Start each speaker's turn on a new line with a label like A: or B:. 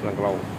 A: Glencoe.